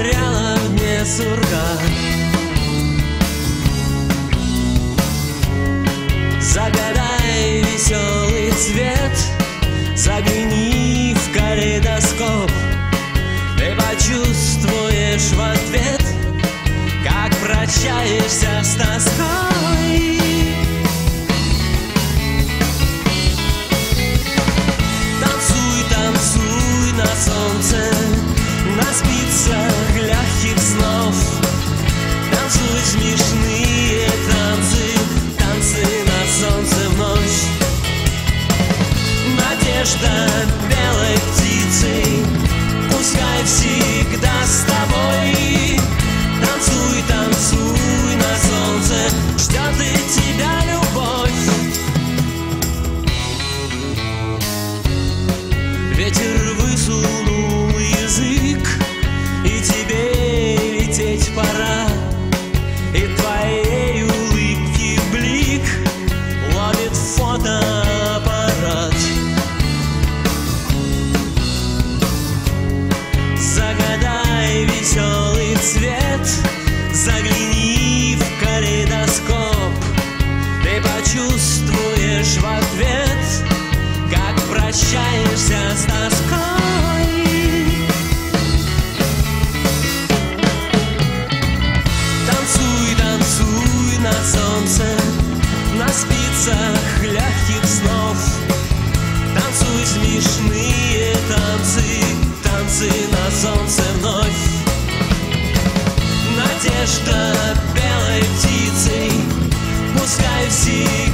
дне сурка. Загадай веселый цвет Загляни в калейдоскоп. Ты почувствуешь в ответ Как прощаешься смешные танцы Танцы на солнце ночь. Надежда белой птицы Пускай всегда улицах легких снов. Танцуй смешные танцы, танцы на солнце вновь. Надежда белой птицей, пускай всегда